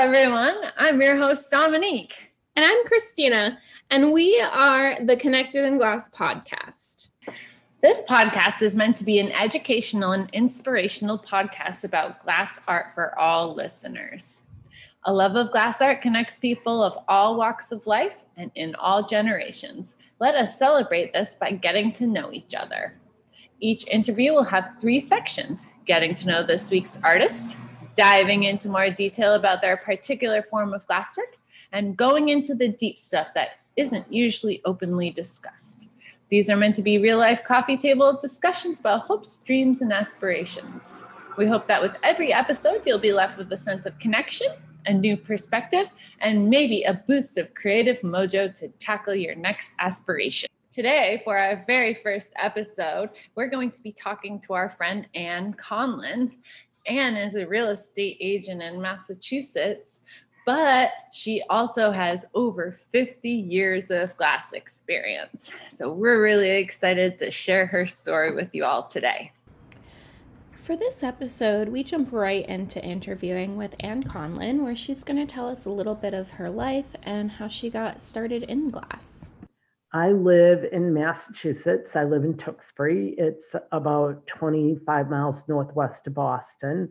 everyone. I'm your host, Dominique. And I'm Christina, and we are the Connected in Glass podcast. This podcast is meant to be an educational and inspirational podcast about glass art for all listeners. A love of glass art connects people of all walks of life and in all generations. Let us celebrate this by getting to know each other. Each interview will have three sections getting to know this week's artist, diving into more detail about their particular form of glasswork, and going into the deep stuff that isn't usually openly discussed. These are meant to be real life coffee table discussions about hopes, dreams, and aspirations. We hope that with every episode, you'll be left with a sense of connection, a new perspective, and maybe a boost of creative mojo to tackle your next aspiration. Today, for our very first episode, we're going to be talking to our friend Ann Conlin. Ann is a real estate agent in Massachusetts, but she also has over 50 years of glass experience. So we're really excited to share her story with you all today. For this episode, we jump right into interviewing with Ann Conlin, where she's going to tell us a little bit of her life and how she got started in glass. I live in Massachusetts. I live in Tewksbury. It's about 25 miles northwest of Boston,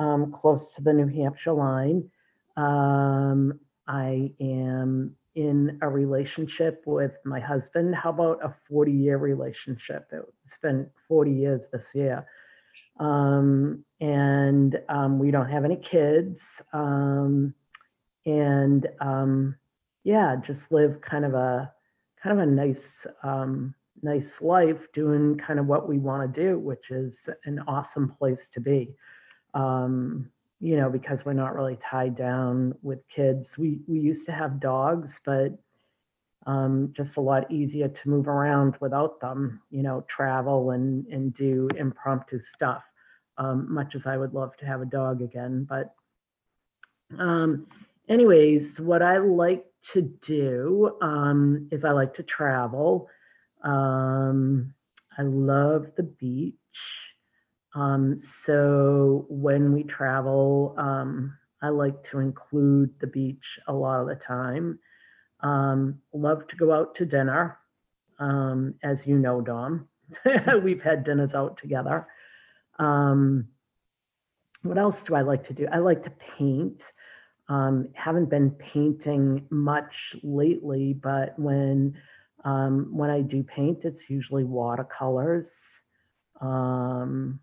um, close to the New Hampshire line. Um, I am in a relationship with my husband. How about a 40 year relationship? It's been 40 years this year. Um, and um, we don't have any kids. Um, and um, yeah, just live kind of a kind of a nice um, nice life doing kind of what we want to do, which is an awesome place to be. Um, you know, because we're not really tied down with kids. We we used to have dogs, but um, just a lot easier to move around without them. You know, travel and and do impromptu stuff. Um, much as I would love to have a dog again, but um, anyways, what I like to do um, is I like to travel. Um, I love the beach. Um, so when we travel, um, I like to include the beach a lot of the time. Um, love to go out to dinner. Um, as you know, Dom, we've had dinners out together. what else do I like to do? I like to paint. Um, haven't been painting much lately, but when um, when I do paint, it's usually watercolors, um,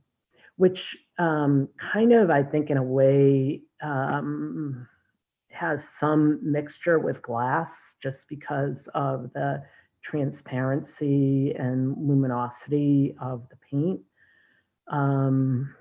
which um, kind of I think in a way um, has some mixture with glass, just because of the transparency and luminosity of the paint. Um,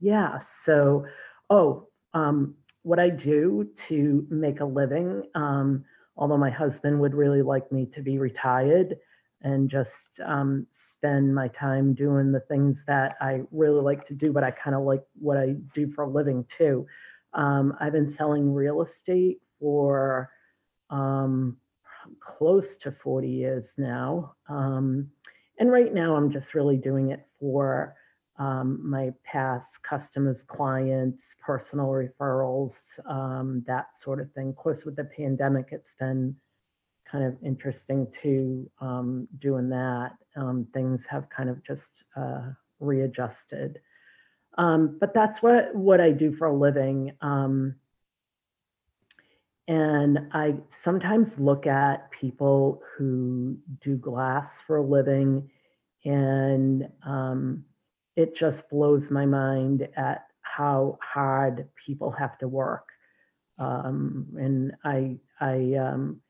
yeah, so oh um, what I do to make a living, um, although my husband would really like me to be retired and just um, spend my time doing the things that I really like to do, but I kind of like what I do for a living too. Um, I've been selling real estate for um, close to 40 years now. Um, and right now, I'm just really doing it for um, my past customers, clients, personal referrals, um, that sort of thing. Of course, with the pandemic, it's been kind of interesting to um, doing that. Um, things have kind of just uh, readjusted. Um, but that's what, what I do for a living. Um, and I sometimes look at people who do glass for a living and it just blows my mind at how hard people have to work. Um, and I, I um,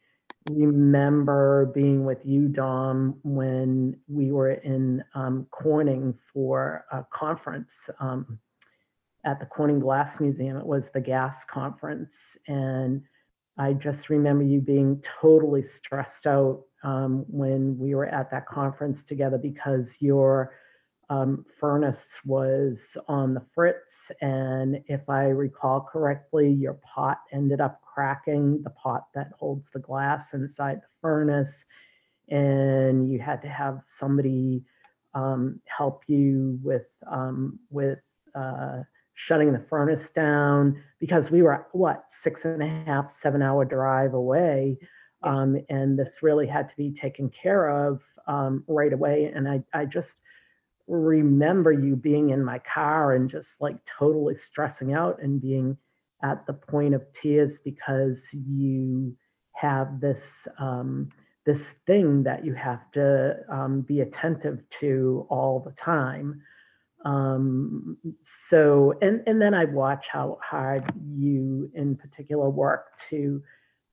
remember being with you, Dom, when we were in um, Corning for a conference um, at the Corning Glass Museum. It was the GAS conference. And I just remember you being totally stressed out um, when we were at that conference together because your um, furnace was on the fritz. And if I recall correctly, your pot ended up cracking, the pot that holds the glass inside the furnace. And you had to have somebody um, help you with, um, with uh, shutting the furnace down because we were, what, six and a half, seven hour drive away. Um, and this really had to be taken care of um, right away. And I, I just remember you being in my car and just like totally stressing out and being at the point of tears because you have this um, this thing that you have to um, be attentive to all the time. Um, so, and, and then I watch how hard you in particular work to,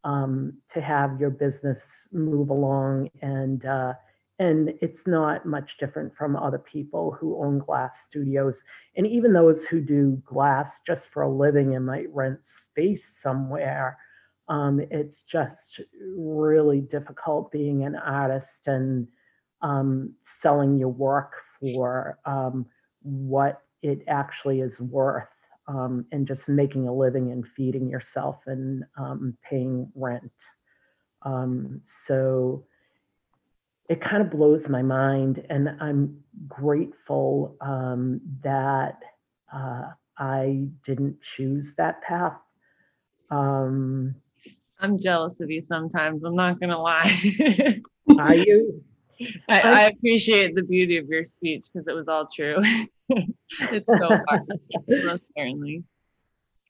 um, to have your business move along and, uh, and it's not much different from other people who own glass studios and even those who do glass just for a living and might rent space somewhere um, it's just really difficult being an artist and um, selling your work for um, what it actually is worth um, and just making a living and feeding yourself and um, paying rent. Um, so it kind of blows my mind, and I'm grateful that uh, I didn't choose that path. Um, I'm jealous of you sometimes. I'm not gonna lie. Are you? I, I, appreciate the beauty of your speech because it was all true. it's so hard, most certainly.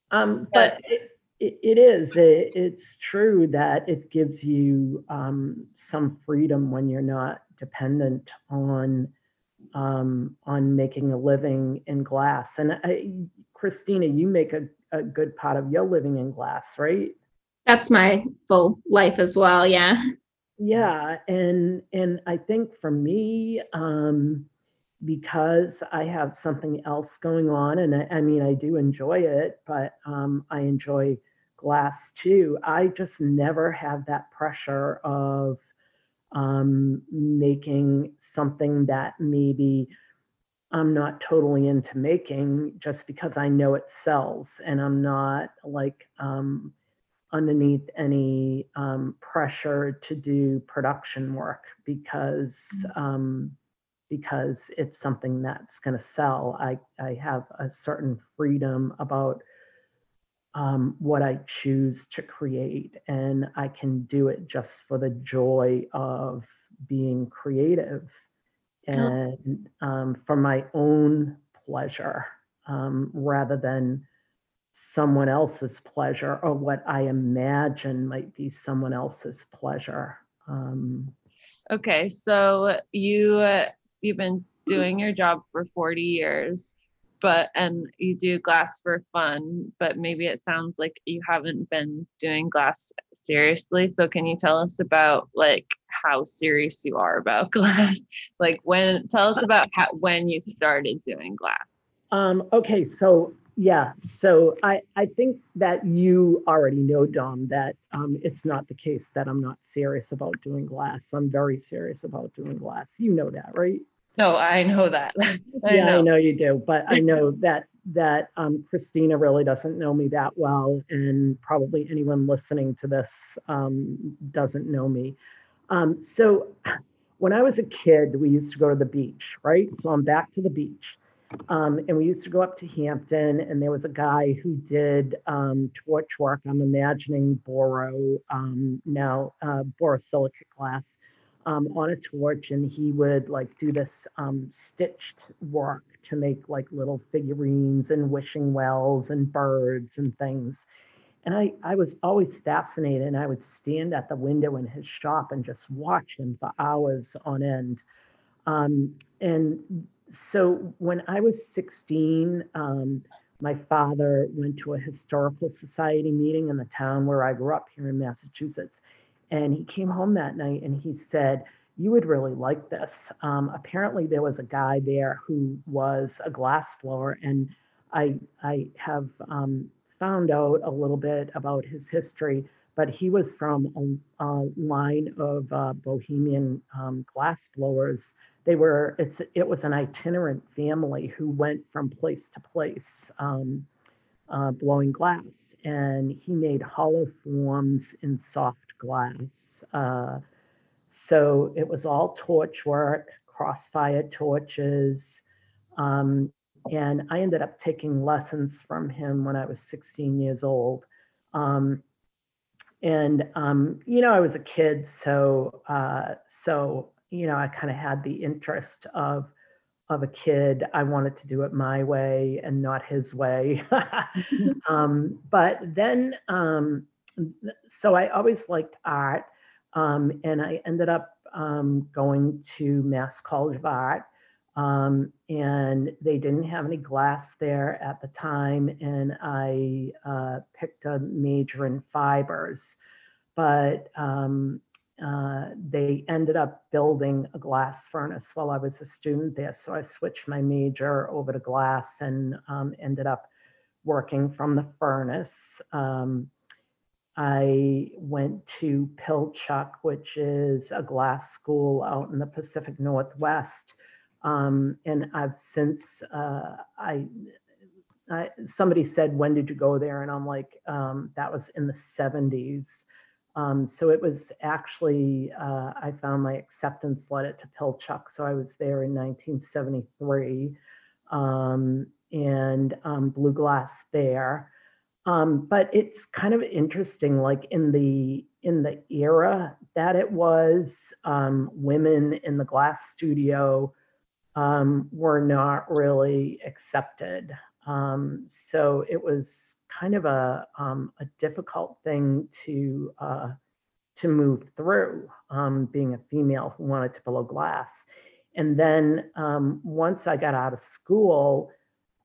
Um, but it, it, it is. It, it's true that it gives you um, some freedom when you're not dependent on um, on making a living in glass. And I, Christina, you make a, a good part of your living in glass, right? that's my full life as well yeah yeah and and i think for me um because i have something else going on and i, I mean i do enjoy it but um i enjoy glass too i just never have that pressure of um making something that maybe I'm not totally into making just because I know it sells and I'm not like um, underneath any um, pressure to do production work because mm. um, because it's something that's going to sell. I, I have a certain freedom about um, what I choose to create, and I can do it just for the joy of being creative and um, for my own pleasure um, rather than someone else's pleasure or what I imagine might be someone else's pleasure. Um, okay, so you uh, you've been doing your job for 40 years, but and you do glass for fun, but maybe it sounds like you haven't been doing glass seriously. So can you tell us about like how serious you are about glass? like when tell us about how, when you started doing glass. Um, okay, so yeah, so I, I think that you already know, Dom, that um, it's not the case that I'm not serious about doing glass. I'm very serious about doing glass. You know that, right? No, I know that. I yeah, know. I know you do, but I know that that um, Christina really doesn't know me that well, and probably anyone listening to this um, doesn't know me. Um, so when I was a kid, we used to go to the beach, right? So I'm back to the beach um, and we used to go up to Hampton, and there was a guy who did um, torch work. I'm imagining boro, um, now uh, borosilicate glass um, on a torch, and he would like do this um, stitched work to make like little figurines and wishing wells and birds and things. And I, I was always fascinated, and I would stand at the window in his shop and just watch him for hours on end. Um, and so when I was 16, um, my father went to a historical society meeting in the town where I grew up here in Massachusetts. And he came home that night and he said, You would really like this. Um, apparently, there was a guy there who was a glass blower. And I, I have um, found out a little bit about his history, but he was from a, a line of uh, bohemian um, glass blowers they were it's it was an itinerant family who went from place to place um, uh, blowing glass and he made hollow forms in soft glass uh, so it was all torch work crossfire torches um, and I ended up taking lessons from him when I was 16 years old. Um, and um, you know, I was a kid, so uh, so you know, I kind of had the interest of of a kid. I wanted to do it my way and not his way. um, but then, um, so I always liked art, um, and I ended up um, going to Mass College of Art. Um, and they didn't have any glass there at the time, and I uh, picked a major in fibers. But um, uh, they ended up building a glass furnace while I was a student there. So I switched my major over to glass and um, ended up working from the furnace. I went to Pilchuck, which is a glass school out in the Pacific Northwest. Um, and I've since, uh, I, I, somebody said, when did you go there? And I'm like, um, that was in the 70s. Um, so it was actually, uh, I found my acceptance letter to Pilchuck. So I was there in 1973 um, and um, blew glass there. Um, but it's kind of interesting, like in the in the era that it was, um, women in the glass studio um, were not really accepted. so it was kind of a um, a difficult thing to uh, to move through, um, being a female who wanted to blow glass. And then um, once I got out of school,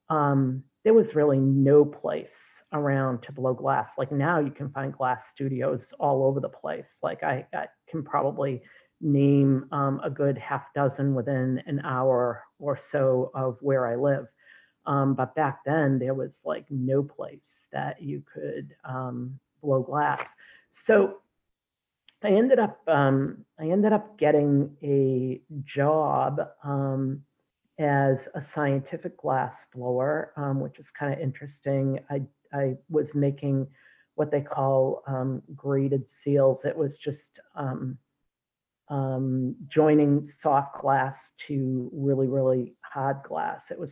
um, there was really no place around to blow glass. Like now, you can find glass studios all over the place. Like I, I can probably name um, a good half dozen within an hour or so of where I live. Um, but back then, there was like no place that you could um, blow glass. So I ended up um, I ended up getting a job um, as a scientific glass blower, um, which is kind of interesting. I I was making what they call um, graded seals. It was just um, joining soft glass to really really hard glass. It was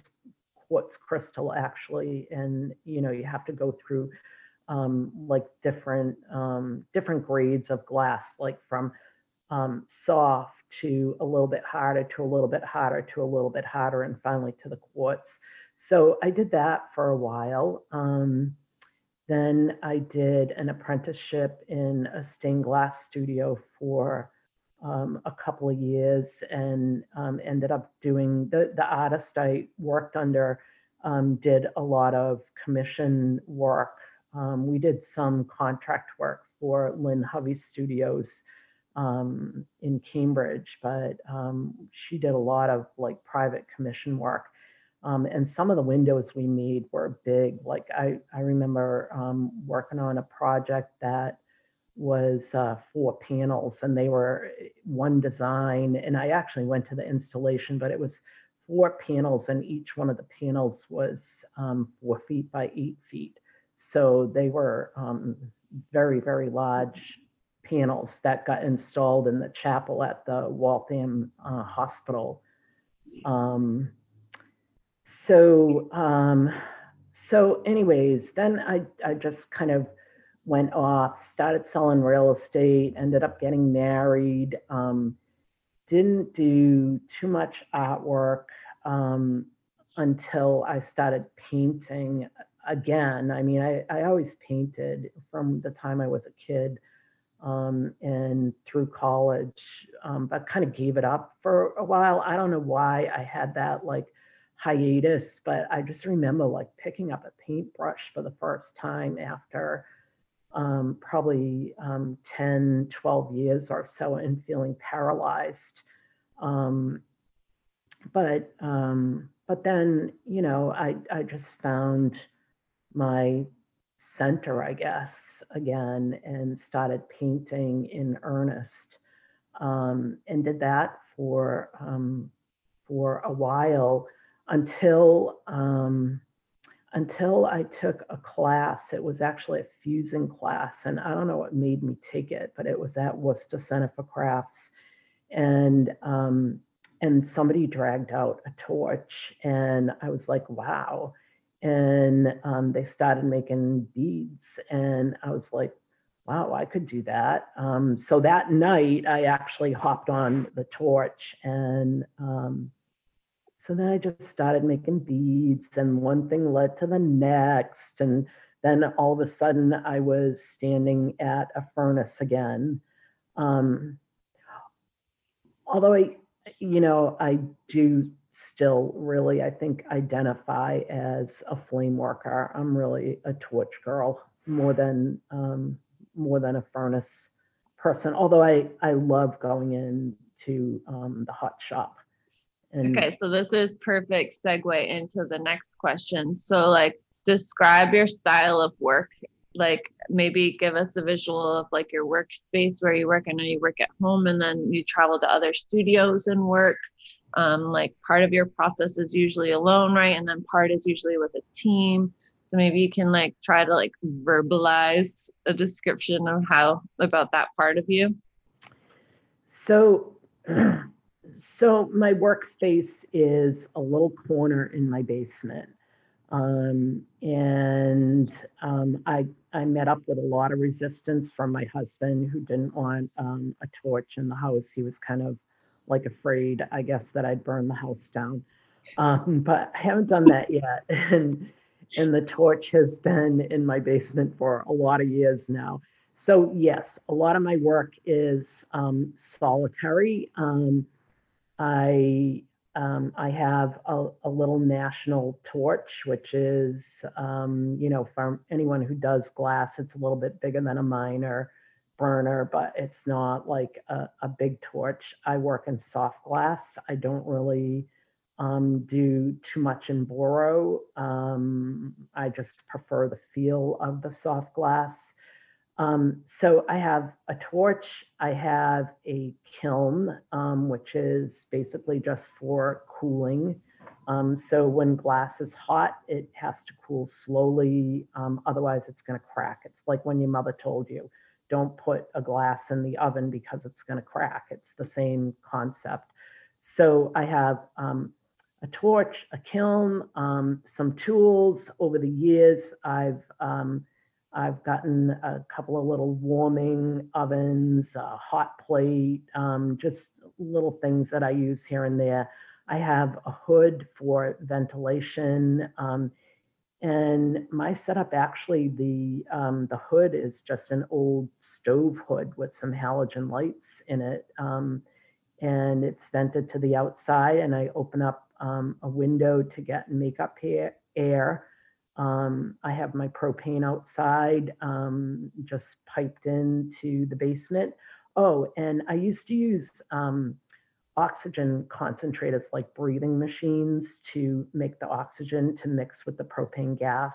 quartz crystal actually, and you know you have to go through um, like different um, different grades of glass, like from um, soft to a little bit harder to a little bit harder to a little bit harder, and finally to the quartz. So I did that for a while. Um, then I did an apprenticeship in a stained glass studio for um, a couple of years and um, ended up doing the, the artist I worked under um, did a lot of commission work. Um, we did some contract work for Lynn Hovey Studios um, in Cambridge, but she did a lot of like private commission work. And some of the windows we made were big. Like I, I remember working on a project that was uh, four panels and they were eh, one design. And I actually went to the installation, but it was four panels and each one of the panels was um, four feet by eight feet. So they were um, very, very large panels that got installed in the chapel at the Waltham uh, Hospital. Um, so, um, so anyways, then I, I just kind of went off, started selling real estate, ended up getting married, um, didn't do too much artwork um, until I started painting again. I mean, I, I always painted from the time I was a kid um, and through college, um, but kind of gave it up for a while. I don't know why I had that like hiatus, but I just remember like picking up a paintbrush for the first time after um, probably um, 10, 12 years or so and feeling paralyzed. Um, but um, but then you know I I just found my center, I guess, again and started painting in earnest um, and did that for um, for a while until um, until I took a class. It was actually a fusing class, and I don't know what made me take it, but it was at Worcester Center for Crafts, and um, and somebody dragged out a torch, and I was like, wow. And um, they started making beads, and I was like, wow, I could do that. Um, so that night, I actually hopped on the torch, and um, so then I just started making beads, and one thing led to the next, and then all of a sudden I was standing at a furnace again. Um, although I, you know, I do still really, I think, identify as a flame worker. I'm really a torch girl more than um, more than a furnace person. Although I I love going into um, the hot shop. And okay, so this is perfect segue into the next question. So, like, describe your style of work. Like maybe give us a visual of like your workspace where you work. I know you work at home and then you travel to other studios and work. Um, like part of your process is usually alone right? And then part is usually with a team. So maybe you can like try to like verbalize a description of how about that part of you. So so my workspace is a little corner in my basement um, and um, I, I met up with a lot of resistance from my husband who didn't want um, a torch in the house. He was kind of like afraid, I guess, that I'd burn the house down. Um, but I haven't done that yet. And, and the torch has been in my basement for a lot of years now. So, yes, a lot of my work is um, solitary. Um, I um, I have a, a, little national torch, which is, um, you know, for anyone who does glass, it's a little bit bigger than a minor burner, but it's not like a, a big torch. I work in soft glass. I don't really um, do too much in boro. Um, I just prefer the feel of the soft glass. Um, so I have a torch, I have a kiln, um, which is basically just for cooling. Um, so when glass is hot, it has to cool slowly, um, otherwise it's gonna crack. It's like when your mother told you, don't put a glass in the oven because it's gonna crack. It's the same concept. So I have um, a torch, a kiln, um, some tools. Over the years, I've I've gotten a couple of little warming ovens, a hot plate, um, just little things that I use here and there. I have a hood for ventilation. Um, and my setup actually, the, um, the hood is just an old stove hood with some halogen lights in it. Um, and it's vented to the outside and I open up um, a window to get makeup air. Um, I have my propane outside, um, just piped into the basement. Oh, and I used to use um, oxygen concentrators like breathing machines to make the oxygen to mix with the propane gas.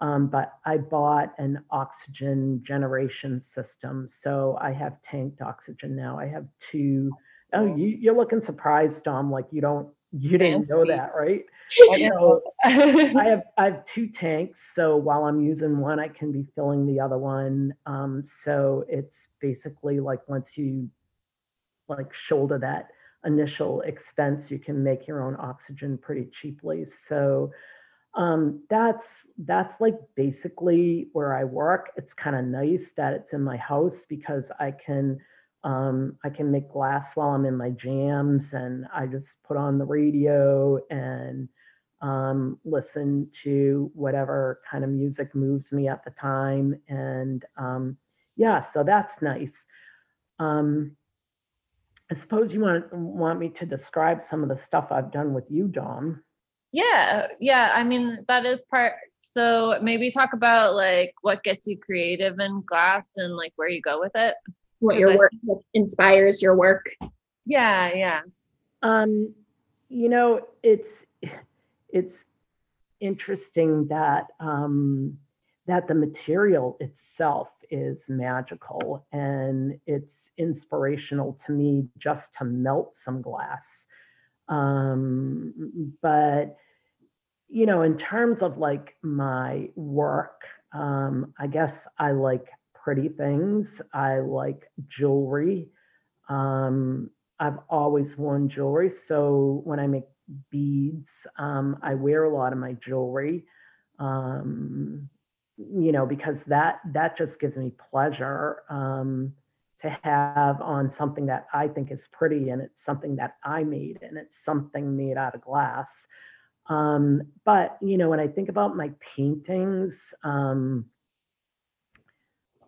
Um, but I bought an oxygen generation system. So I have tanked oxygen now. I have two. Oh, you, you're looking surprised, Dom, like you don't you didn't know that, right? I have I have two tanks. So while I'm using one, I can be filling the other one. Um, so it's basically like once you like shoulder that initial expense, you can make your own oxygen pretty cheaply. So um, that's that's like basically where I work. It's kind of nice that it's in my house because I can um, I can make glass while I'm in my jams, and I just put on the radio and um, listen to whatever kind of music moves me at the time. And um, yeah, so that's nice. Um, I suppose you want want me to describe some of the stuff I've done with you, Dom. Yeah, yeah. I mean, that is part. So maybe talk about like what gets you creative in glass and like where you go with it what your work inspires your work. Yeah yeah. Um you know it's it's interesting that um that the material itself is magical and it's inspirational to me just to melt some glass. Um but you know in terms of like my work um i guess i like pretty things. I like jewelry. Um, I've always worn jewelry. So when I make beads, um, I wear a lot of my jewelry. Um, you know, because that that just gives me pleasure um, to have on something that I think is pretty, and it's something that I made, and it's something made out of glass. Um, but you know, when I think about my paintings, um,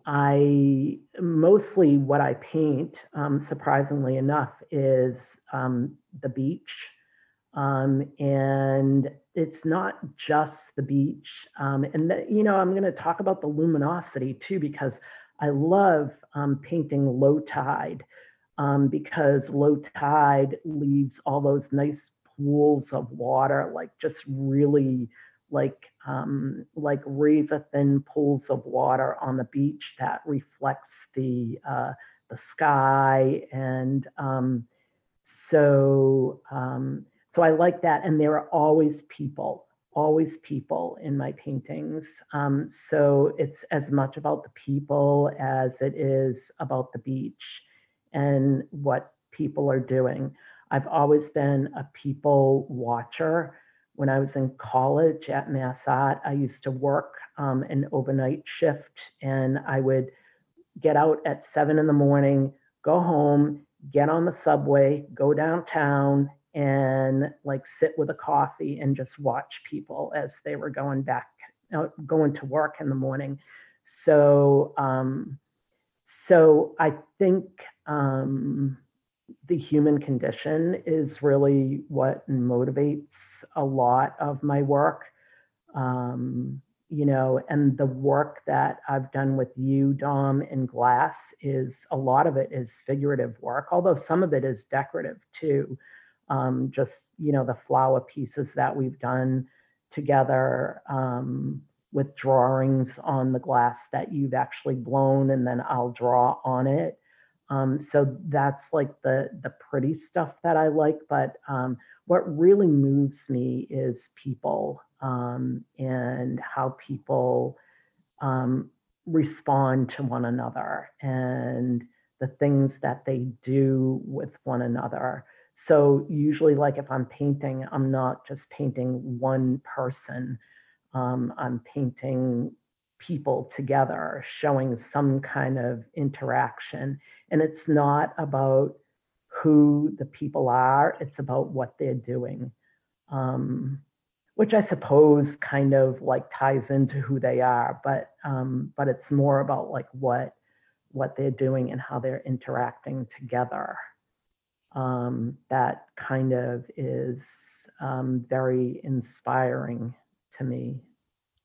I mostly what I paint, um, surprisingly enough, is um, the beach. Um, and it's not just the beach. Um, and, the, you know, I'm going to talk about the luminosity too, because I love um, painting low tide um, because low tide leaves all those nice pools of water, like just really like um, like razor thin pools of water on the beach that reflects the uh, the sky and um, so um, so I like that. And there are always people, always people in my paintings. Um, so it's as much about the people as it is about the beach and what people are doing. I've always been a people watcher. When I was in college at MassArt, I used to work um, an overnight shift and I would get out at seven in the morning, go home, get on the subway, go downtown, and like sit with a coffee and just watch people as they were going back, uh, going to work in the morning. So, um, so I think um, the human condition is really what motivates a lot of my work. Um, you know, and the work that I've done with you, Dom, in glass is a lot of it is figurative work, although some of it is decorative too um, just you know the flower pieces that we've done together um, with drawings on the glass that you've actually blown and then I'll draw on it. Um, so that's like the the pretty stuff that I like. But um, what really moves me is people um, and how people um, respond to one another and the things that they do with one another. So usually like if I'm painting, I'm not just painting one person. Um, I'm painting people together, showing some kind of interaction. And it's not about who the people are, it's about what they're doing. Um, which I suppose kind of like ties into who they are, but um, but it's more about like what what they're doing and how they're interacting together um, that kind of is um, very inspiring to me.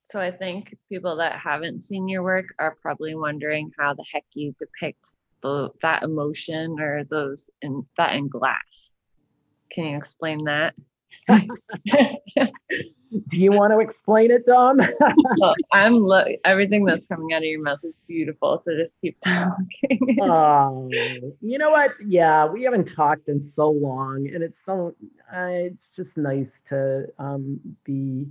So I think people that haven't seen your work are probably wondering how the heck you depict the, that emotion or those in that in glass. Can you explain that? Do you want to explain it, Dom? well, I'm look everything that's coming out of your mouth is beautiful. So just keep talking. oh, you know what? Yeah, we haven't talked in so long, and it's so uh, it's just nice to um, be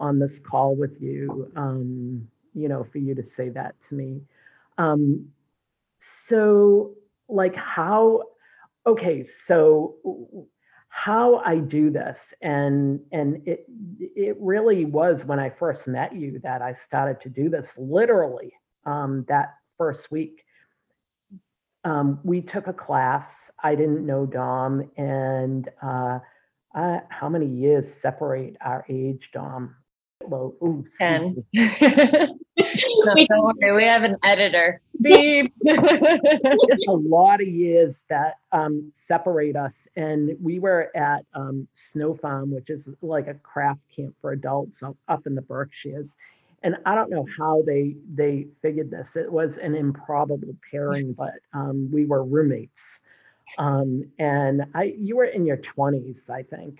on this call with you. Um, you know, for you to say that to me. Um, so, like, how? Okay, so how I do this. And and it it really was when I first met you that I started to do this literally um, that first week. Um, we took a class. I didn't know Dom, and uh, I, how many years separate our age, Dom? Well, ooh, Ten. no, don't worry, we have an editor. Beep. it's a lot of years that um, separate us. And we were at um, Snow Farm, which is like a craft camp for adults up, up in the Berkshires. And I don't know how they they figured this. It was an improbable pairing, but um, we were roommates. Um, and I, you were in your 20s, I think.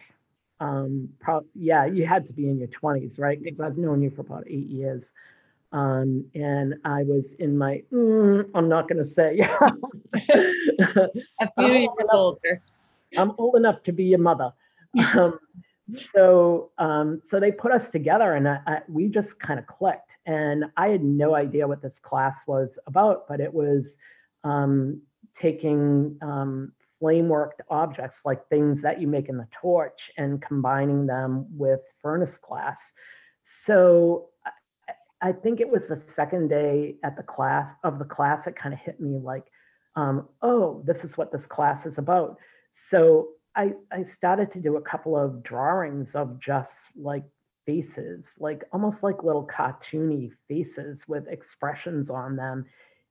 Um, pro- yeah, you had to be in your 20s, right? Because I've known you for about eight years. Um, and I was in my, mm, I'm not going to say. a few years older. I'm old enough to be your mother. Um, so, um, so they put us together, and I, I, we just kind of clicked. And I had no idea what this class was about, but it was um, taking um, flame worked objects like things that you make in the torch and combining them with furnace glass. So I think it was the second day at the class of the class, it kind of hit me like, um, oh, this is what this class is about. So I, I started to do a couple of drawings of just like faces, like almost like little cartoony faces with expressions on them,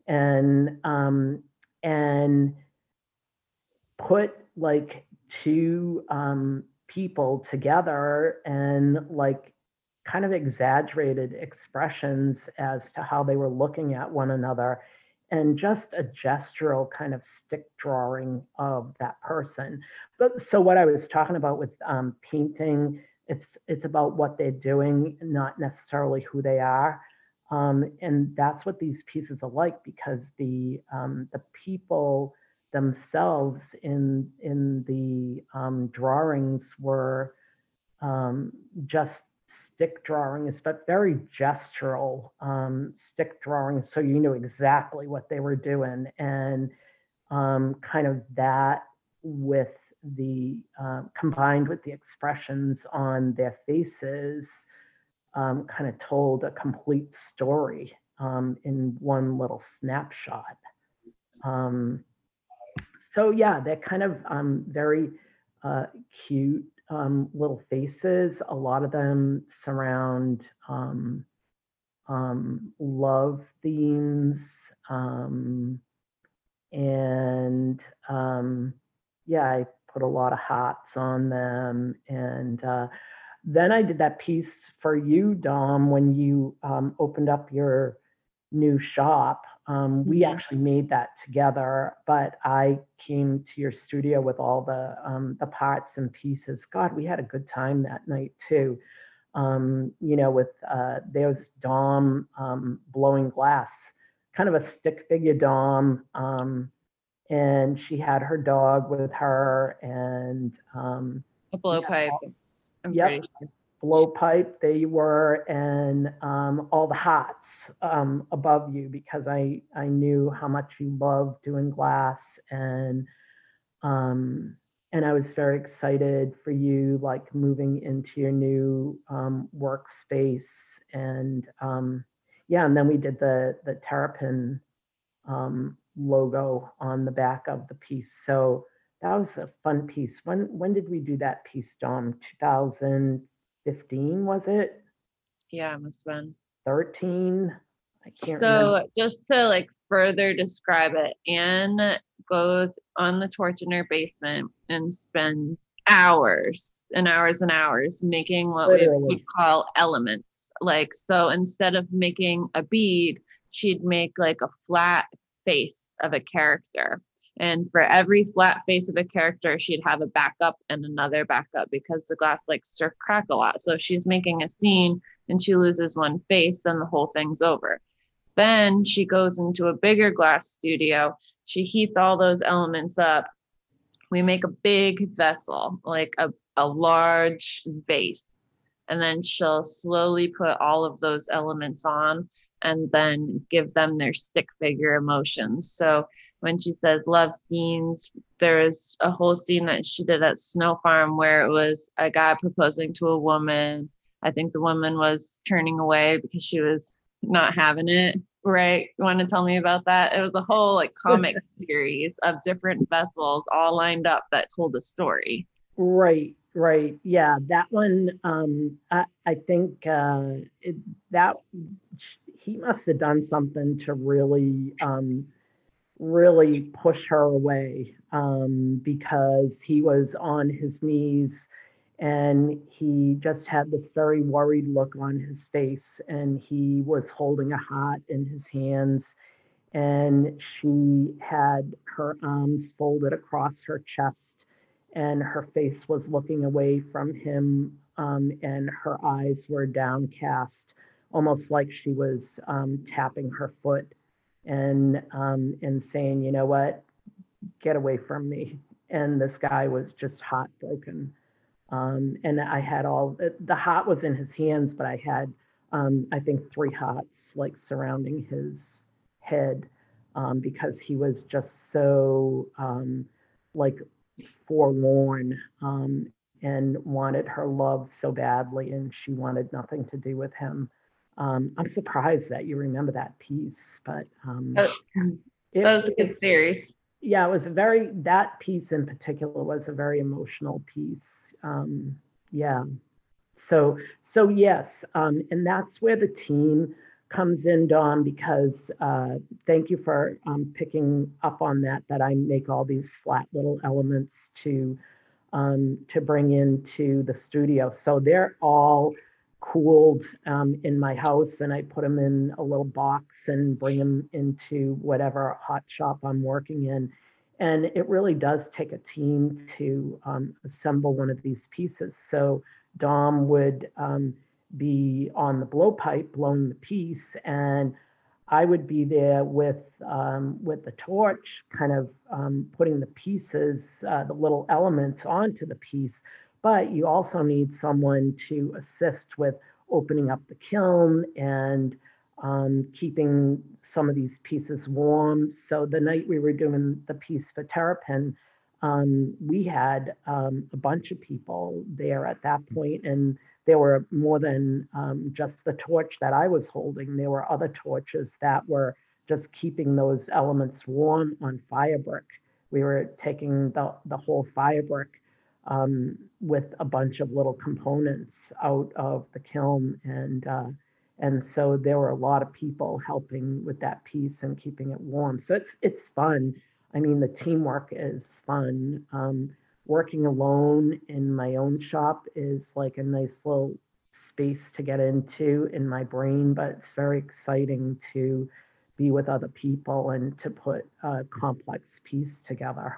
and um, and put like two um, people together and like kind of exaggerated expressions as to how they were looking at one another and just a gestural kind of stick drawing of that person. But so what I was talking about with um, painting, it's it's about what they're doing, not necessarily who they are. Um, and that's what these pieces are like because the um, the people themselves in in the um, drawings were um, just stick drawings, but very gestural um, stick drawings. So you knew exactly what they were doing. And um, kind of that with the uh, combined with the expressions on their faces um, kind of told a complete story in one little snapshot. Um, so yeah, they're kind of um, very uh, cute um, little faces. A lot of them surround um, um, love themes. Um, and um, yeah, I put a lot of hats on them. And uh, then I did that piece for you, Dom, when you opened up your new shop. Um, we actually made that together, but I came to your studio with all the um, the parts and pieces. God, we had a good time that night too. Um, you know, with uh, there's Dom um, blowing glass, kind of a stick figure Dom, um, and she had her dog with her, and um, A blowpipe. I'm Yep. pretty sure. Blowpipe there you were and um, all the hats um, above you because I, I knew how much you loved doing glass and um, and I was very excited for you like moving into your new um, workspace and um, yeah and then we did the the Terrapin um, logo on the back of the piece. So that was a fun piece. When when did we do that piece Dom? 2000 15 was it Yeah, it must have been. 13 i can't remember So just to like further describe it, Ann goes on the torch in her basement and spends hours and hours and hours making what we Literally. would call elements. Like so instead of making a bead, she'd make like a flat face of a character. And for every flat face of a character, she'd have a backup and another backup because the glass likes to crack a lot. So if she's making a scene and she loses one face, then the whole thing's over. Then she goes into a bigger glass studio. She heats all those elements up. We make a big vessel, like a, a large vase. And then she'll slowly put all of those elements on and then give them their stick figure emotions. So when she says love scenes, there's a whole scene that she did at Snow Farm where it was a guy proposing to a woman. I think the woman was turning away because she was not having it. Right. You want to tell me about that? It was a whole like comic series of different vessels all lined up that told a story. right right yeah that one um i, I think uh it, that he must have done something to really um really push her away um because he was on his knees and he just had this very worried look on his face and he was holding a hat in his hands and she had her arms folded across her chest and her face was looking away from him um, and her eyes were downcast almost like she was um, tapping her foot and um, and saying you know what? Get away from me. And this guy was just heartbroken um, and i had all the, heart was in his hands but i had um, i think three hearts like surrounding his head um, because he was just so um, like forlorn um, and wanted her love so badly, and she wanted nothing to do with him. Um, I'm surprised that you remember that piece, but um, That- it- That was a it- good series. yeah, it was a very that piece in particular was a very emotional piece. Um, yeah. So so yes, um, and that's where the team comes in, Dom, because uh, thank you for um, picking up on that. That I make all these flat little elements to um, to bring into the studio. So they're all cooled um, in my house, and I put them in a little box and bring them into whatever hot shop I'm working in. And it really does take a team to um, assemble one of these pieces. So Dom would um, be on the blowpipe blowing the piece, and I would be there with um, with the torch, kind of um, putting the pieces, uh, the little elements onto the piece. But you also need someone to assist with opening up the kiln and um, keeping some of these pieces warm. So the night we were doing the piece for Terrapin, um, we had um, a bunch of people there at that point, and there were more than um, just the torch that I was holding. There were other torches that were just keeping those elements warm on firebrick. We were taking the, the whole fire brick um, with a bunch of little components out of the kiln and uh, and so there were a lot of people helping with that piece and keeping it warm. So it's it's fun. I mean, the teamwork is fun. Um, working alone in my own shop is like a nice little space to get into in my brain, but it's very exciting to be with other people and to put a complex piece together.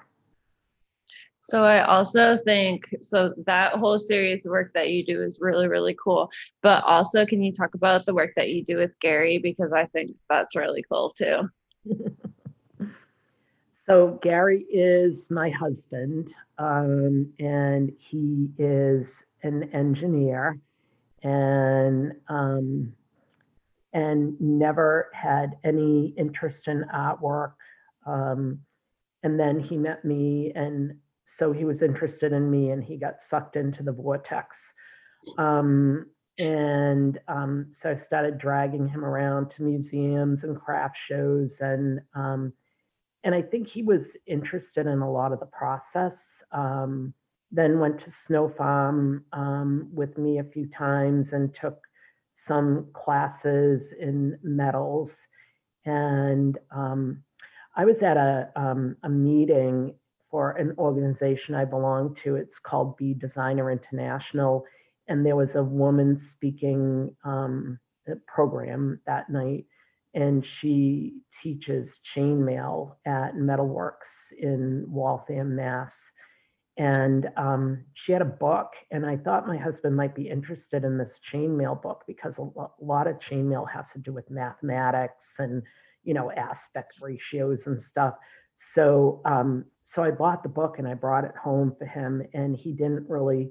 So I also think so that whole series of work that you do is really, really cool. But also, can you talk about the work that you do with Gary? Because I think that's really cool too. So Gary is my husband, um, and he is an engineer, and um, and never had any interest in artwork. Um, and then he met me, and so he was interested in me, and he got sucked into the vortex. Um, and um, so I started dragging him around to museums and craft shows, and um, and I think he was interested in a lot of the process. Um, then went to Snow Farm um, with me a few times and took some classes in metals. And um, I was at a, um, a meeting for an organization I belong to. It's called Be Designer International. And there was a woman speaking um, program that night and she teaches chainmail at Metalwerx in Waltham, Mass. And um, she had a book, and I thought my husband might be interested in this chainmail book because a lo- lot of chainmail has to do with mathematics and you know aspect ratios and stuff. So um, so I bought the book and I brought it home for him, and he didn't really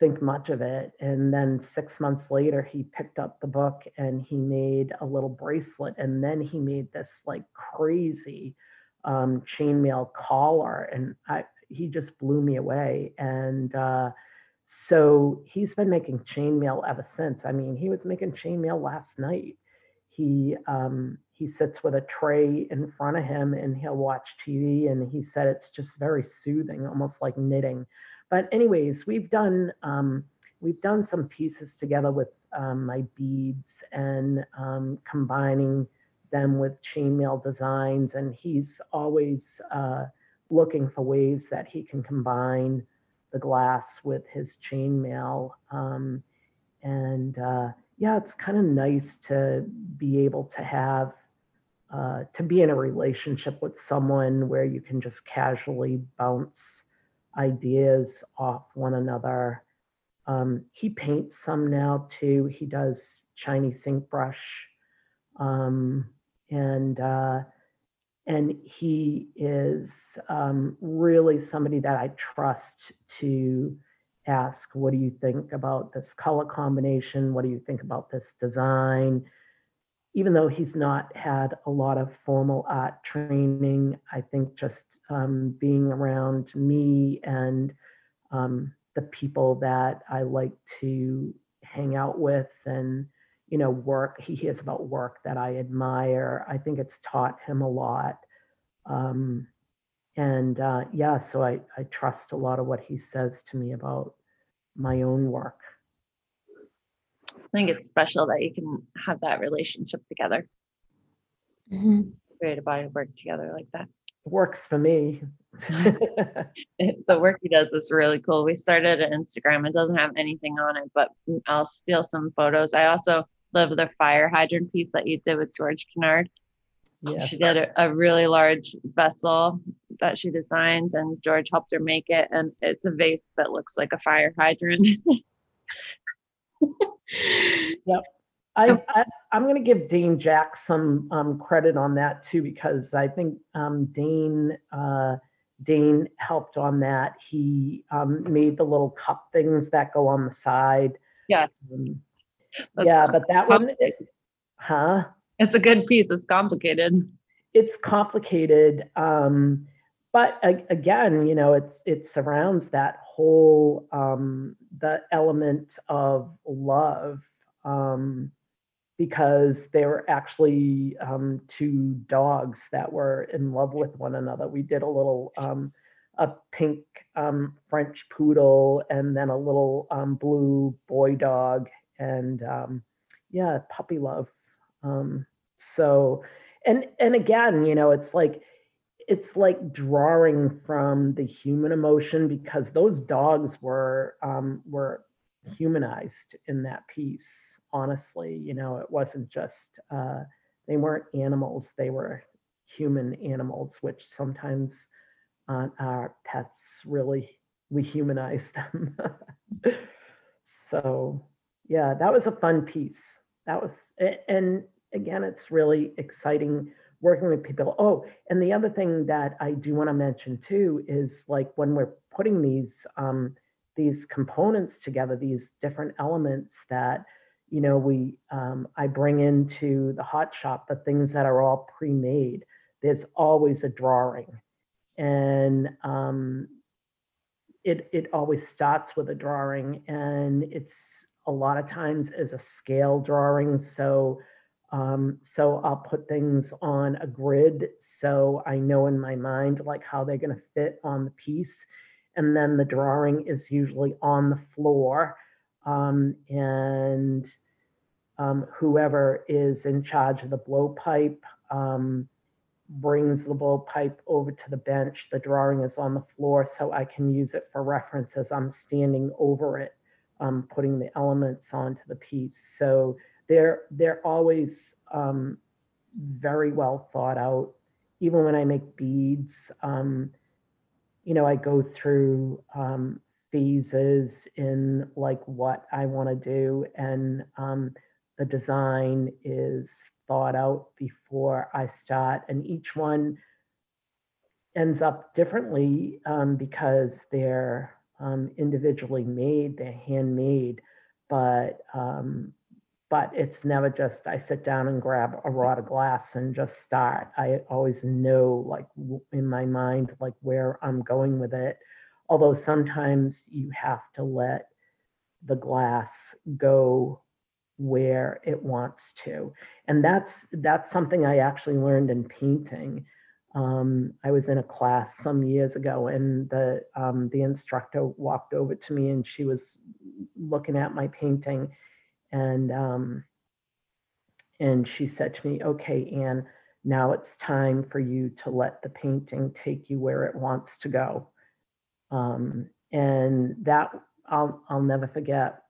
think much of it. And then six months later, he picked up the book and he made a little bracelet. And then he made this like crazy um, chainmail collar. And I, he just blew me away. And uh, so he's been making chainmail ever since. I mean, he was making chainmail last night. He um, he sits with a tray in front of him and he'll watch TV. And he said it's just very soothing, almost like knitting but anyways, we've done um, we've done some pieces together with um, my beads and um, combining them with chainmail designs, and he's always uh, looking for ways that he can combine the glass with his chainmail. Um, and uh, yeah, it's kind of nice to be able to have uh, to be in a relationship with someone where you can just casually bounce ideas off one another. Um, he paints some now too. He does Chinese ink brush, um, and uh, and he is um, really somebody that I trust to ask, "What do you think about this color combination? What do you think about this design?" Even though he's not had a lot of formal art training, I think just um, being around me and um, the people that I like to hang out with and you know work he hears about work that I admire. I think it's taught him a lot. Um, and uh, yeah, so I, I trust a lot of what he says to me about my own work. I think it's special that you can have that relationship together, Mhm. create a body of work together like that. Works for me. The work he does is really cool. We started an Instagram. It doesn't have anything on it, but I'll steal some photos. I also love the fire hydrant piece that you did with George Kennard. yes. She did a, a really large vessel that she designed, and George helped her make it. And it's a vase that looks like a fire hydrant. I, I I'm going to give Dane Jack some um, credit on that too because I think um, Dane uh, Dane helped on that. He um, made the little cup things that go on the side. Yeah. Um, yeah, but that one, complicated. huh? It's a good piece. It's complicated. It's complicated, um, but again, you know, it's it surrounds that whole um, the element of love. Um, because they were actually um, two dogs that were in love with one another. We did a little um, a pink um, French poodle and then a little um, blue boy dog, and um, yeah, puppy love. Um, so, and and again, you know, it's like it's like drawing from the human emotion because those dogs were um, were humanized in that piece honestly you know it wasn't just uh, they weren't animals they were human animals which sometimes on our pets really we humanize them. So yeah that was a fun piece. That was and again it's really exciting working with people. Oh and the other thing that i do want to mention too is like when we're putting these um, these components together these different elements that you know we um, i bring into the hot shop the things that are all pre-made there's always a drawing. And um, it it always starts with a drawing and it's a lot of times is a scale drawing so um, so i'll put things on a grid so i know in my mind like how they're going to fit on the piece and then the drawing is usually on the floor um, and um, whoever is in charge of the blowpipe um, brings the blowpipe over to the bench. The drawing is on the floor, so I can use it for reference as I'm standing over it, um, putting the elements onto the piece. So they're they're always um, very well thought out. Even when I make beads, um, you know, I go through um, phases in like what I want to do, and um, the design is thought out before I start, and each one ends up differently um, because they're um, individually made, they're handmade, but um, but it's never just I sit down and grab a rod of glass and just start. I always know like in my mind like where I'm going with it. Although sometimes you have to let the glass go where it wants to and that's that's something i actually learned in painting um, i was in a class some years ago and the um, the instructor walked over to me and she was looking at my painting and um, and she said to me okay ann now it's time for you to let the painting take you where it wants to go um, and that I'll I'll never forget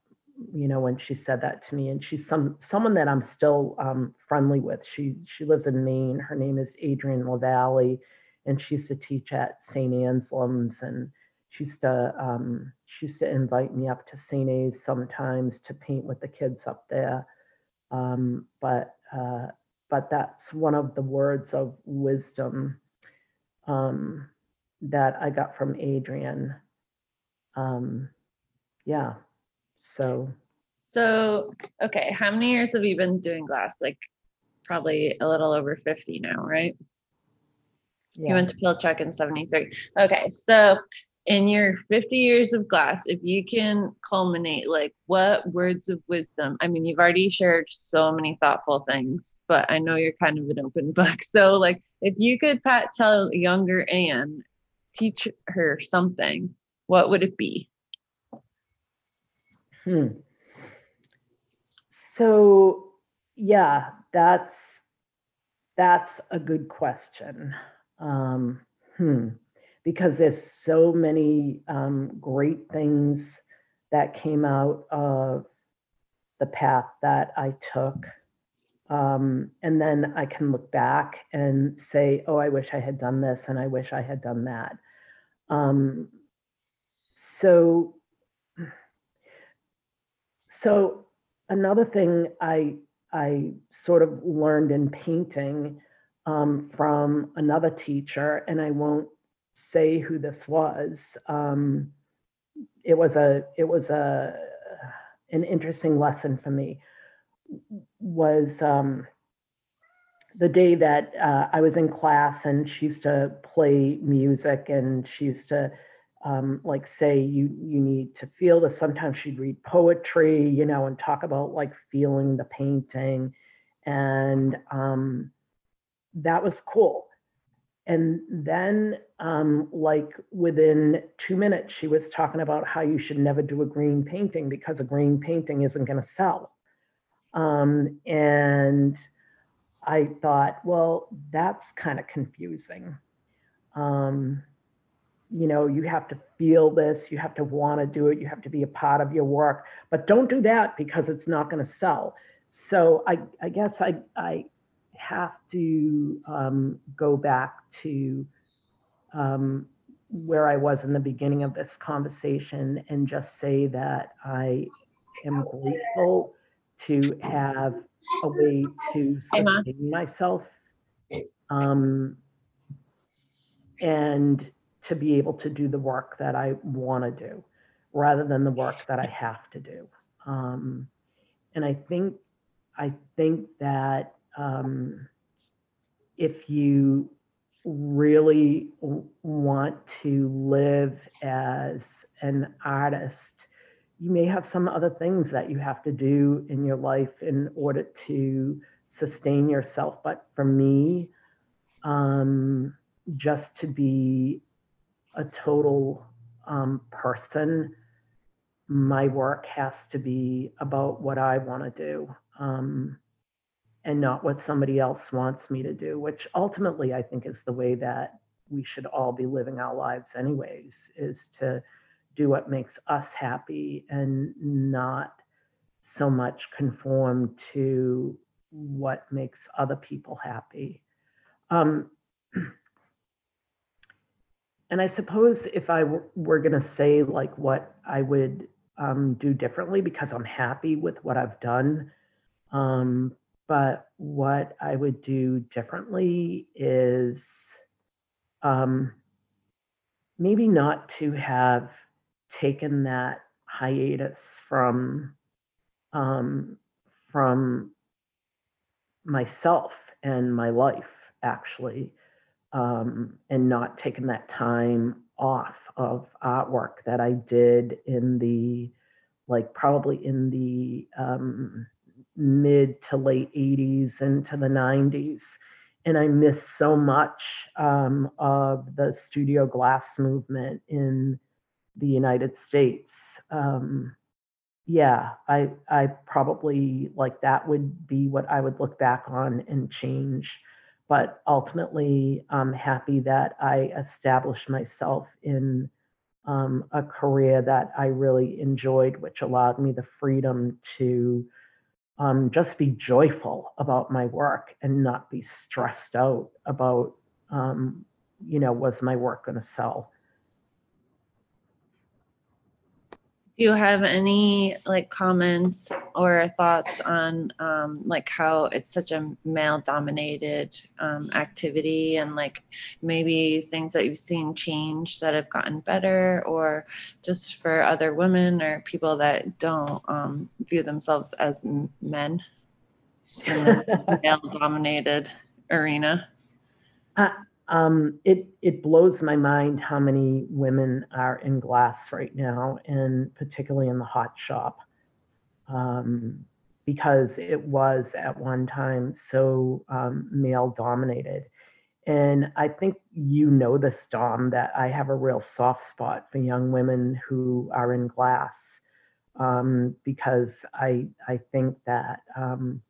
you know, when she said that to me. And she's some someone that I'm still um, friendly with. She she lives in Maine. Her name is Adrienne LaValle, and she used to teach at St. Anselm's. And she used to um, she used to invite me up to St. A's sometimes to paint with the kids up there. Um, but uh, but that's one of the words of wisdom um, that I got from Adrienne. Um, yeah. So So, okay, how many years have you been doing glass? Like probably a little over 50 now, right? You went to Pilchuck in 73. Okay. So in your 50 years of glass, if you can culminate, like what words of wisdom? I mean, you've already shared so many thoughtful things, but I know you're kind of an open book. So, like, if you could, Pat, tell younger Ann, teach her something, what would it be? Hmm. So, yeah, that's that's a good question. Um, hmm. Because there's so many um, great things that came out of the path that I took. Um, and then I can look back and say, oh, I wish I had done this and I wish I had done that. Um, so, so another thing I I sort of learned in painting um, from another teacher, and I won't say who this was. Um, it was a it was a an interesting lesson for me. Was um, the day that uh, I was in class and she used to play music and she used to um, like say you you need to feel this. Sometimes she'd read poetry, you know, and talk about like feeling the painting, and um, that was cool. And then, um, like within two minutes, she was talking about how you should never do a green painting because a green painting isn't going to sell. Um, and I thought, well, that's kind of confusing. Um, you know, you have to feel this, you have to want to do it, you have to be a part of your work, but don't do that because it's not going to sell. So I, I guess I, I have to um, go back to um, where I was in the beginning of this conversation and just say that I am grateful to have a way to sustain myself um, and to be able to do the work that I want to do rather than the work that I have to do. Um, and I think I think that um, if you really want to live as an artist, you may have some other things that you have to do in your life in order to sustain yourself. But for me, um, just to be a total um, person, my work has to be about what I want to do um, and not what somebody else wants me to do, which ultimately I think is the way that we should all be living our lives, anyways, is to do what makes us happy and not so much conform to what makes other people happy. Um, and I suppose if I were going to say like what I would um, do differently because I'm happy with what I've done, um, but what I would do differently is um, maybe not to have taken that hiatus from um, from myself and my life actually um, and not taking that time off of artwork that I did in the like probably in the um, mid to late 80s into the 90s. And I miss so much um, of the studio glass movement in the United States. Um, yeah, I I probably like that would be what I would look back on and change but ultimately I'm happy that I established myself in um, a career that I really enjoyed, which allowed me the freedom to um, just be joyful about my work and not be stressed out about, um, you know, was my work going to sell? Do you have any like comments or thoughts on um, like how it's such a male dominated um, activity and like maybe things that you've seen change that have gotten better or just for other women or people that don't um, view themselves as men in the male dominated arena? Uh, Um, it it blows my mind how many women are in glass right now, and particularly in the hot shop, um, because it was at one time so um, male dominated. And I think you know this, Dom, that I have a real soft spot for young women who are in glass um, because I I think that um,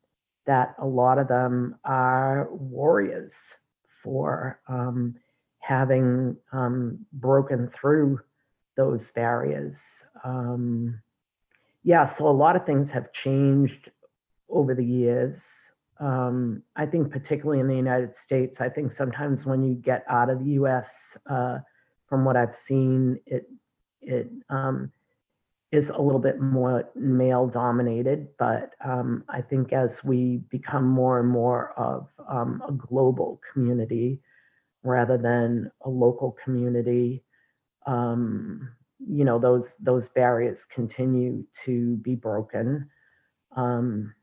that a lot of them are warriors for um, having um, broken through those barriers. Um, yeah, so a lot of things have changed over the years. Um, I think, particularly in the United States, I think sometimes when you get out of the US, uh, from what I've seen, it, it, um, is a little bit more male dominated, but um, I think as we become more and more of um, a global community rather than a local community, um, you know, those those barriers continue to be broken. Um,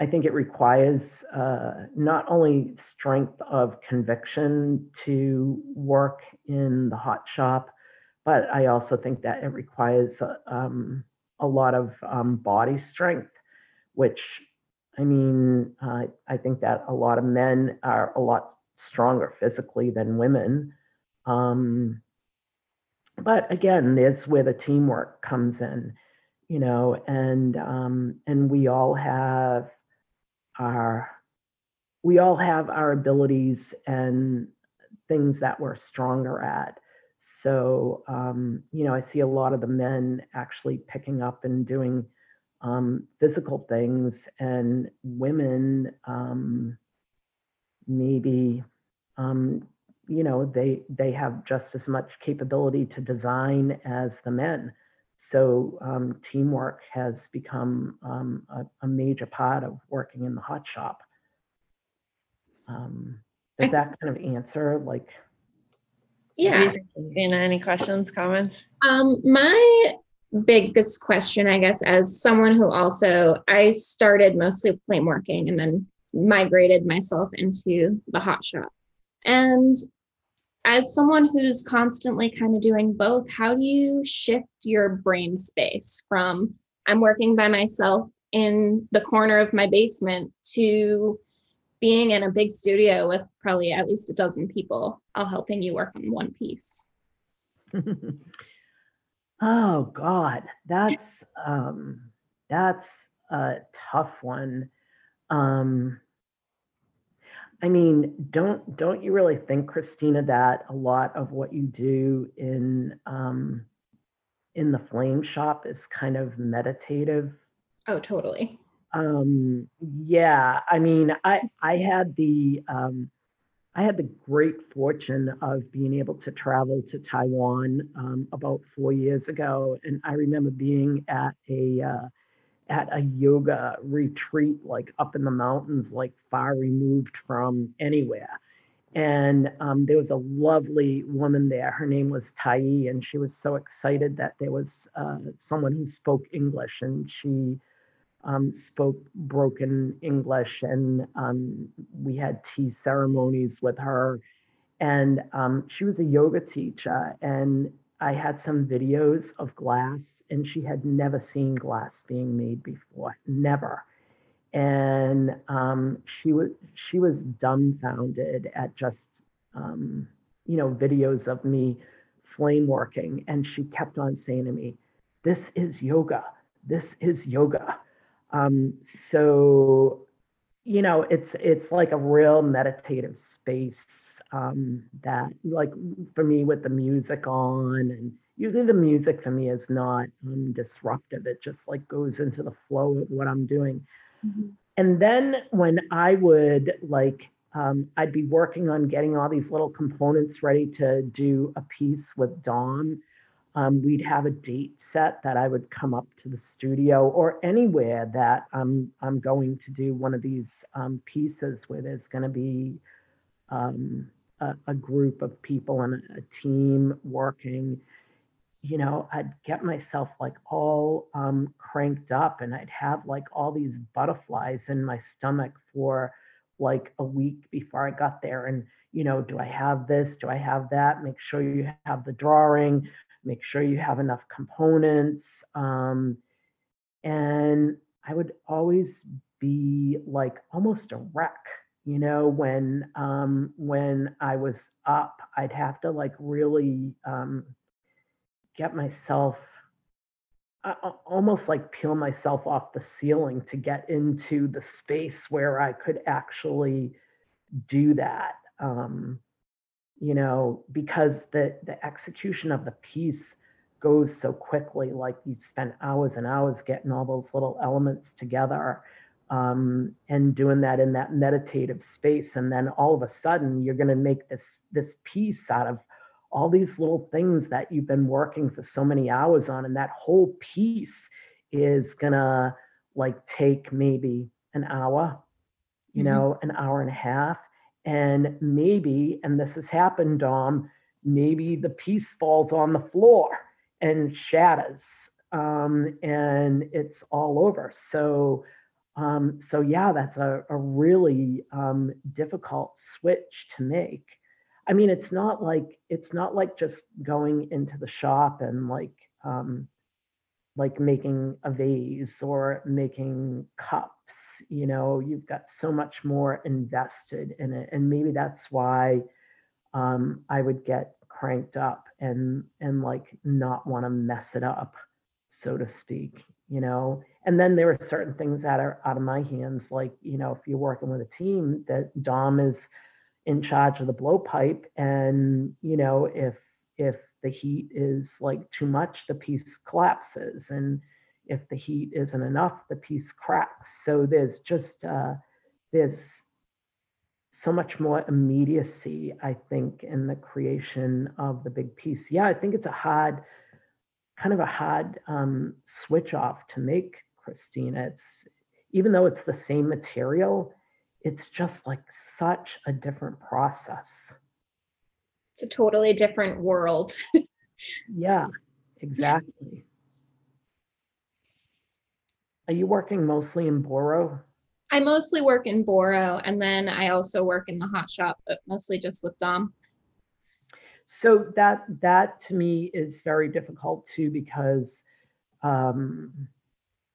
I think it requires uh, not only strength of conviction to work in the hot shop, but I also think that it requires um, a lot of um, body strength, which I mean, uh, I think that a lot of men are a lot stronger physically than women. Um, but again, there's where the teamwork comes in, you know, and um, and we all have our we all have our abilities and things that we're stronger at so, um, you know, I see a lot of the men actually picking up and doing um, physical things, and women um, maybe, um, you know, they they have just as much capability to design as the men. So um, teamwork has become um, a, a, major part of working in the hot shop. Um, does that kind of answer like? Yeah. Zena, any questions, comments? Um, my biggest question, I guess, as someone who also I started mostly flame working and then migrated myself into the hot shop. And as someone who's constantly kind of doing both, how do you shift your brain space from I'm working by myself in the corner of my basement to being in a big studio with probably at least a dozen people all helping you work on one piece. Oh god. That's um that's a tough one. Um i mean don't don't you really think christina that a lot of what you do in um in the flame shop is kind of meditative? Oh totally um, yeah, I mean, I I had the um, I had the great fortune of being able to travel to Taiwan um, about four years ago, and I remember being at a uh, at a yoga retreat, like up in the mountains, like far removed from anywhere. And um, there was a lovely woman there. Her name was Tai, and she was so excited that there was uh, someone who spoke English, and she um, spoke broken English, and um, we had tea ceremonies with her. And um, she was a yoga teacher, and I had some videos of glass, and she had never seen glass being made before, never. And um, she was she was dumbfounded at just um, you know videos of me flame working, and she kept on saying to me, "This is yoga. This is yoga." Um, so, you know, it's it's like a real meditative space um, that, like, for me with the music on, and usually the music for me is not um, disruptive. It just like goes into the flow of what I'm doing. Mm-hmm. And then when I would like, um, I'd be working on getting all these little components ready to do a piece with Dom um, we'd have a date set that I would come up to the studio or anywhere that I'm I'm going to do one of these um, pieces where there's going to be um, a, a, group of people and a, team working. You know, I'd get myself like all um, cranked up, and I'd have like all these butterflies in my stomach for like a week before I got there. And, you know, do I have this? Do I have that? Make sure you have the drawing, make sure you have enough components. Um, and I would always be like almost a wreck, you know, when um, when I was up, I'd have to like really um, get myself uh, almost like peel myself off the ceiling to get into the space where I could actually do that. Um, you know, because the the execution of the piece goes so quickly. Like you spend hours and hours getting all those little elements together um, and doing that in that meditative space, and then all of a sudden you're going to make this this piece out of all these little things that you've been working for so many hours on and that whole piece is gonna like take maybe an hour you mm-hmm. know an hour and a half and maybe and this has happened dom maybe the piece falls on the floor and shatters um, and it's all over so um, so yeah that's a, a really um, difficult switch to make I mean, it's not like it's not like just going into the shop and like um, like making a vase or making cups. You know, you've got so much more invested in it, and maybe that's why um, I would get cranked up and and like not want to mess it up, so to speak. You know, and then there are certain things that are out of my hands, like you know, if you're working with a team, that Dom is in charge of the blowpipe and you know if if the heat is like too much the piece collapses and if the heat isn't enough the piece cracks so there's just uh, there's so much more immediacy i think in the creation of the big piece yeah i think it's a hard kind of a hard um, switch off to make christina it's even though it's the same material it's just like such a different process. It's a totally different world. yeah, exactly. Are you working mostly in Boro? I mostly work in Boro and then I also work in the hot shop, but mostly just with Dom. So that that to me is very difficult too because um,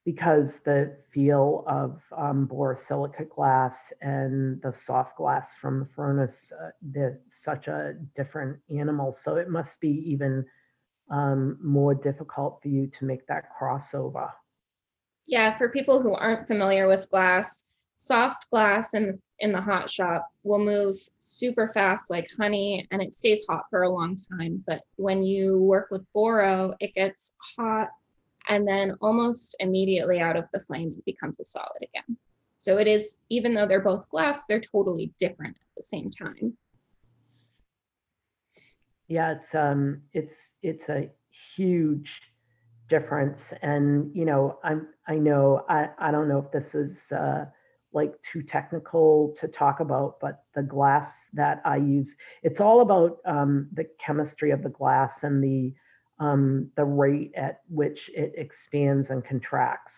because the feel of um, borosilicate glass and the soft glass from the furnace, uh, they're such a different animal. So it must be even um, more difficult for you to make that crossover. Yeah, for people who aren't familiar with glass, soft glass in, in the hot shop will move super fast like honey and it stays hot for a long time. But when you work with Boro, it gets hot and then almost immediately out of the flame it becomes a solid again. So it is even though they're both glass they're totally different at the same time. Yeah it's um it's it's a huge difference. And you know i'm i know i i don't know if this is uh like too technical to talk about but the glass that i use it's all about um, the chemistry of the glass and the um, the rate at which it expands and contracts.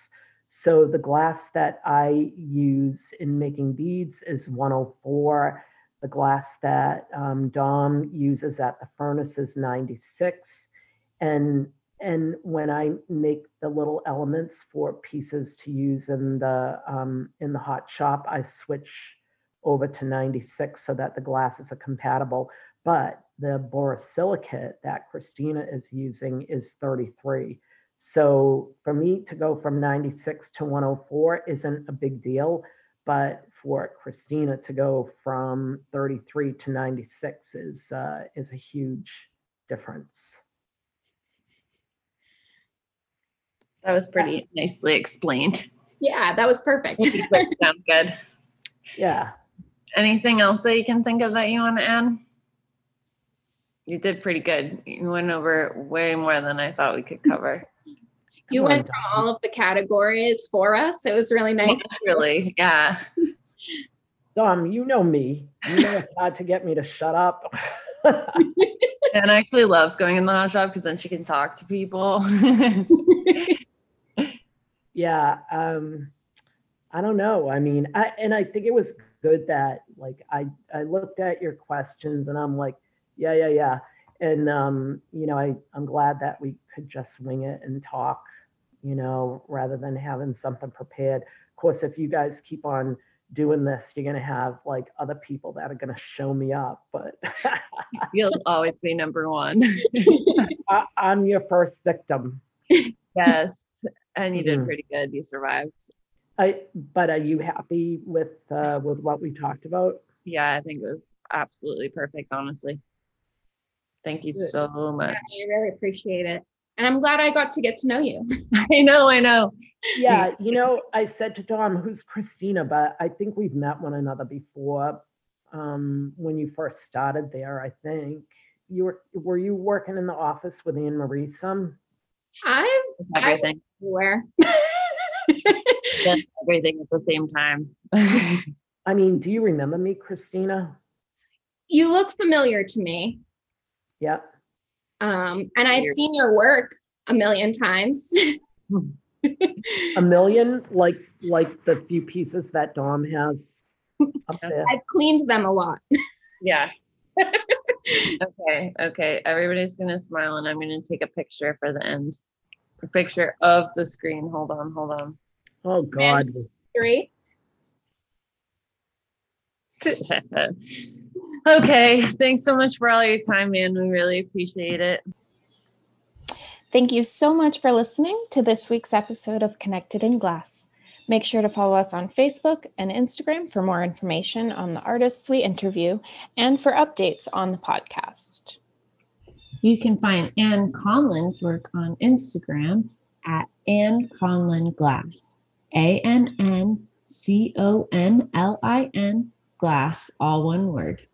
So the glass that I use in making beads is 104. The glass that um, Dom uses at the furnace is 96. And and when I make the little elements for pieces to use in the um, in the hot shop, I switch over to 96 so that the glasses are compatible. But the borosilicate that Christina is using is 33. So for me to go from 96 to 104 isn't a big deal, but for Christina to go from 33 to 96 is uh, is a huge difference. That was pretty nicely explained. Yeah, that was perfect. Sound good. Yeah. Anything else that you can think of that you want to add? You did pretty good. You went over way more than I thought we could mm-hmm. cover. You went through all of the categories for us. It was really nice. Really, yeah. Dom, you know me. You know it's hard to get me to shut up. and actually loves going in the hot shop because then she can talk to people. Yeah. Um, I don't know. I mean, I, and I think it was good that like I I looked at your questions and I'm like, yeah, yeah, yeah. And um, you know, I I'm glad that we could just wing it and talk, you know, rather than having something prepared. Of course, if you guys keep on doing this, you're gonna have like other people that are gonna show me up. But You'll always be number one. I, I'm your first victim. yes. And you did Mhm. pretty good. You survived. I but are you happy with uh, with what we talked about? Yeah, I think it was absolutely perfect, honestly. Thank you Good. so much. I really appreciate it. And I'm glad I got to get to know you. I know, I know. Yeah, you know, I said to Dom, "Who's Christina?" But I think we've met one another before. Um, when you first started there, I think you were were you working in the office with Anne Marie some? I'm Everything. everywhere. Everything at the same time. I mean, do you remember me, Christina? you look familiar to me. Yep. Um, and I've seen your work a million times. A million, like like the few pieces that Dom has up there. I've cleaned them a lot. yeah. Okay, okay. Everybody's gonna smile and I'm gonna take a picture for the end. A picture of the screen. Hold on, hold on. Oh God. Three. okay. Thanks so much for all your time, man. We really appreciate it. Thank you so much for listening to this week's episode of Connected in Glass. Make sure to follow us on Facebook and Instagram for more information on the artists we interview and for updates on the podcast. You can find Ann Conlin's work on Instagram at Ann Conlin Glass. A N N C O N L I N Glass, all one word.